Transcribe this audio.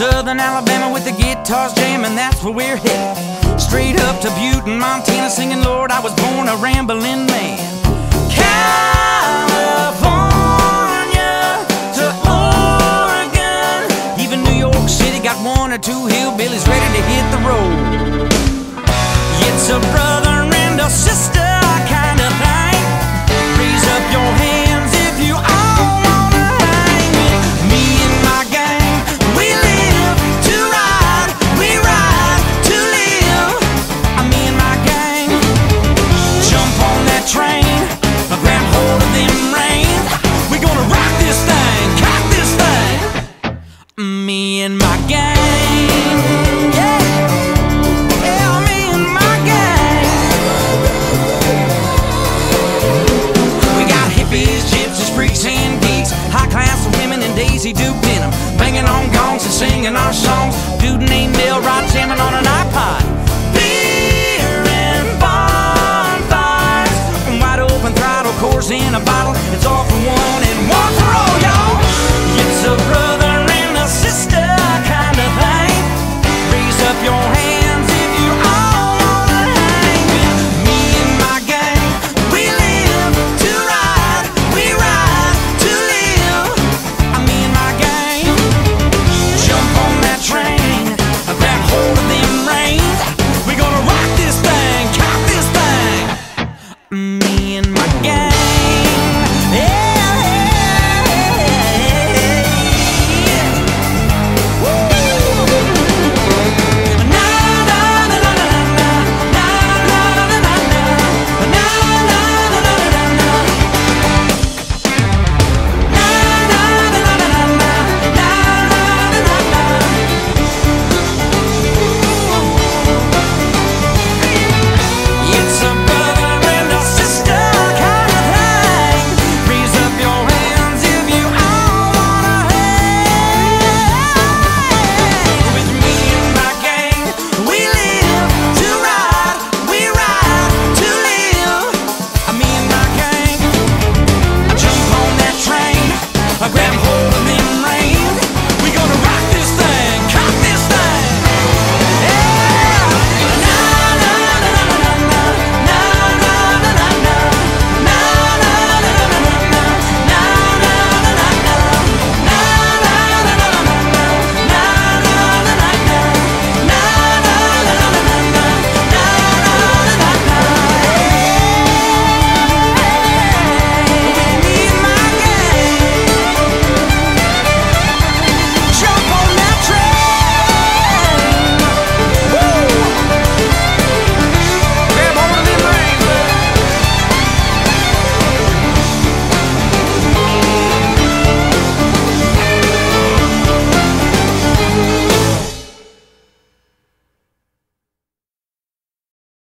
Southern Alabama with the guitars jamming, that's where we're hit. Straight up to Butte in Montana, singing, Lord, I was born a rambling man. one or two hillbillies ready to hit the road. It's a brother and a sister. in our song.